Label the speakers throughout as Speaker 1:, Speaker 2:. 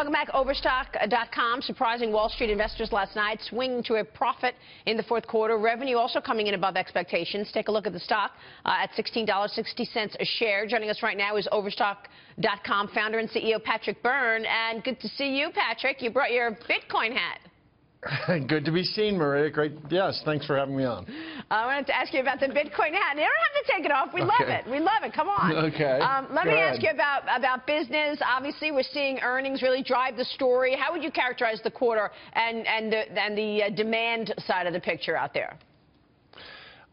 Speaker 1: Welcome back. Overstock.com surprising Wall Street investors last night, swinging to a profit in the fourth quarter. Revenue also coming in above expectations. Take a look at the stock uh, at $16.60 a share. Joining us right now is Overstock.com founder and CEO Patrick Byrne. And good to see you, Patrick. You brought your Bitcoin hat.
Speaker 2: Good to be seen, Maria. Great. Yes, thanks for having me on.
Speaker 1: I wanted to ask you about the Bitcoin hat. You don't have to take it off. We okay. love it. We love it. Come on.
Speaker 2: Okay. Um,
Speaker 1: let
Speaker 2: Go
Speaker 1: me
Speaker 2: ahead.
Speaker 1: ask you about, about business. Obviously, we're seeing earnings really drive the story. How would you characterize the quarter and, and the, and the uh, demand side of the picture out there?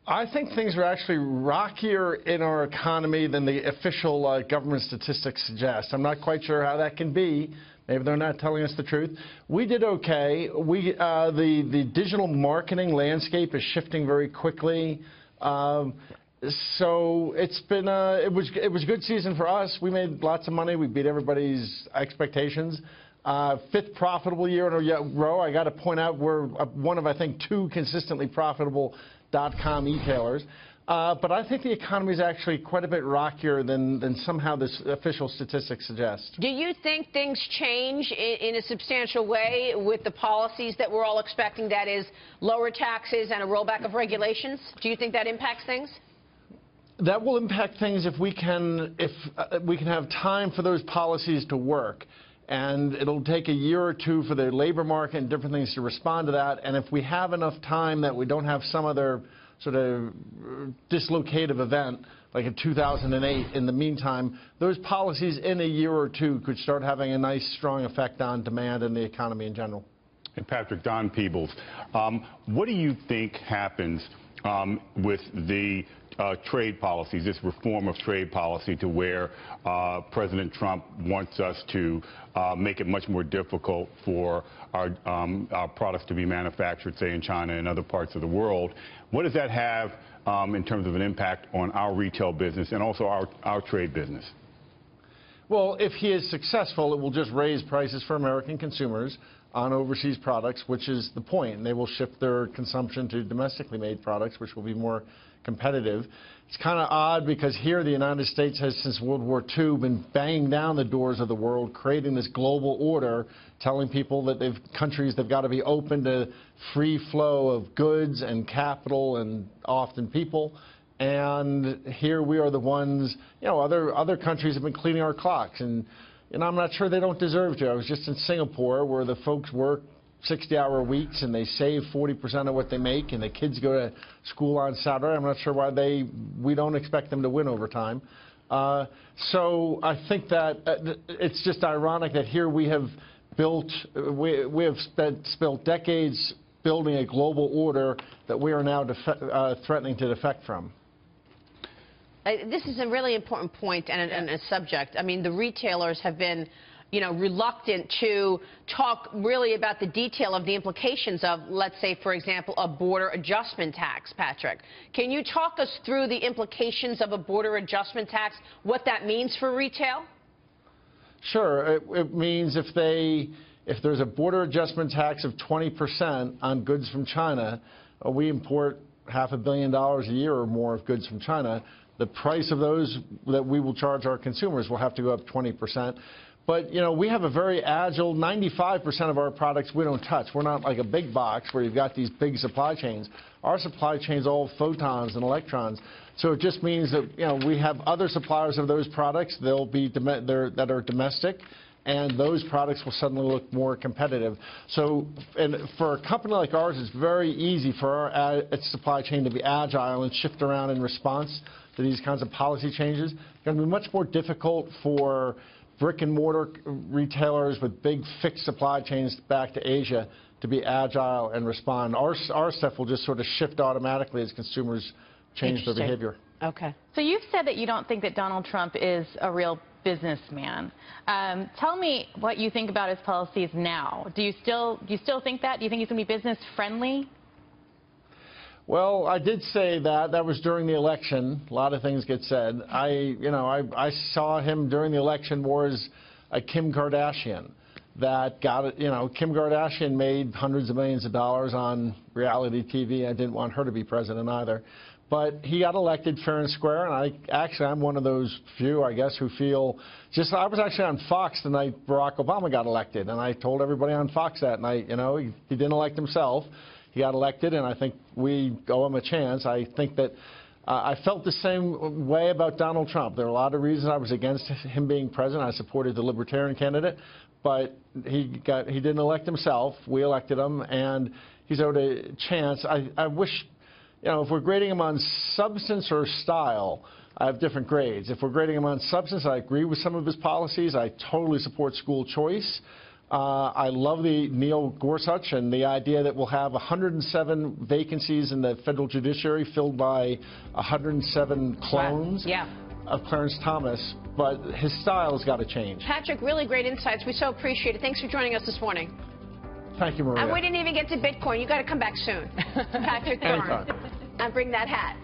Speaker 2: I think things are actually rockier in our economy than the official uh, government statistics suggest. I'm not quite sure how that can be. Maybe they're not telling us the truth. We did okay. We, uh, the, the digital marketing landscape is shifting very quickly. Um, so it's been a, it was it was a good season for us. We made lots of money. We beat everybody's expectations. Uh, fifth profitable year in a row. I got to point out we're one of I think two consistently profitable dot-com e-tailers. Uh, but I think the economy is actually quite a bit rockier than, than somehow this official statistics suggest.
Speaker 1: Do you think things change in, in, a substantial way with the policies that we're all expecting, that is, lower taxes and a rollback of regulations? Do you think that impacts things?
Speaker 2: That will impact things if we can, if uh, we can have time for those policies to work. And it'll take a year or two for the labor market and different things to respond to that. And if we have enough time that we don't have some other sort of dislocative event like in 2008. In the meantime, those policies in a year or two could start having a nice, strong effect on demand and the economy in general.
Speaker 3: And Patrick, Don Peebles, um, what do you think happens um, with the uh, trade policies, this reform of trade policy to where uh, President Trump wants us to uh, make it much more difficult for our, um, our, products to be manufactured, say, in China and other parts of the world. What does that have um, in terms of an impact on our retail business and also our, our trade business?
Speaker 2: Well, if he is successful, it will just raise prices for American consumers on overseas products, which is the point. And they will shift their consumption to domestically made products, which will be more competitive. It's kind of odd because here the United States has, since World War II, been banging down the doors of the world, creating this global order, telling people that they've countries they've got to be open to free flow of goods and capital and often people. And here we are the ones, you know, other other countries have been cleaning our clocks, and know, I'm not sure they don't deserve to. I was just in Singapore where the folks work 60-hour weeks and they save 40% of what they make, and the kids go to school on Saturday. I'm not sure why they we don't expect them to win overtime. Uh, so I think that uh, it's just ironic that here we have built we we have spent spent decades building a global order that we are now uh, threatening to defect from.
Speaker 1: This is a really important point and and a subject. I mean, the retailers have been you know, reluctant to talk really about the detail of the implications of, let's say, for example, a border adjustment tax, Patrick. Can you talk us through the implications of a border adjustment tax, what that means for retail?
Speaker 2: Sure. It, it means if they if there's a border adjustment tax of 20% on goods from China, uh, we import half a billion dollars a year or more of goods from China. The price of those that we will charge our consumers will have to go up 20%. But, you know, we have a very agile, 95% of our products we don't touch. We're not like a big box where you've got these big supply chains. Our supply chain's all photons and electrons. So it just means that, you know, we have other suppliers of those products. They'll be that are domestic and those products will suddenly look more competitive. So and for a company like ours, it's very easy for our supply chain to be agile and shift around in response to these kinds of policy changes. It's going to be much more difficult for brick and mortar retailers with big fixed supply chains back to Asia to be agile and respond. Our, our stuff will just sort of shift automatically as consumers change their behavior.
Speaker 1: Okay.
Speaker 4: So you've said that you don't think that Donald Trump is a real businessman. Um, tell me what you think about his policies now. Do you still do you still think that? Do you think he's going to be business friendly?
Speaker 2: Well, I did say that. That was during the election. A lot of things get said. I, you know, I, I saw him during the election as a Kim Kardashian that got it. You know, Kim Kardashian made hundreds of millions of dollars on reality TV. I didn't want her to be president either. But he got elected fair and square, and I actually I'm one of those few, I guess, who feel just. I was actually on Fox the night Barack Obama got elected, and I told everybody on Fox that night, you know, he, he didn't elect himself, he got elected, and I think we owe him a chance. I think that. Uh, I felt the same way about Donald Trump. There are a lot of reasons I was against him being president. I supported the Libertarian candidate, but he got he didn't elect himself. We elected him, and he's owed a chance. I, I wish, you know, if we're grading him on substance or style, I have different grades. If we're grading him on substance, I agree with some of his policies. I totally support school choice. Uh, I love the Neil Gorsuch and the idea that we'll have 107 vacancies in the federal judiciary filled by 107 clones
Speaker 1: Yeah.
Speaker 2: of Clarence Thomas, but his style has got to change.
Speaker 1: Patrick, really great insights. We so appreciate it. Thanks for joining us this morning.
Speaker 2: Thank you, Maria.
Speaker 1: And we didn't even get to Bitcoin. You got to come back soon. Patrick
Speaker 2: Byrne.
Speaker 1: And bring that hat.